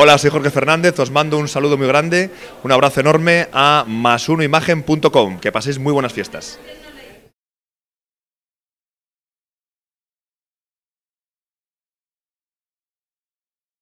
Hola, soy Jorge Fernández, os mando un saludo muy grande, un abrazo enorme a masunoimagen.com. Que paséis muy buenas fiestas.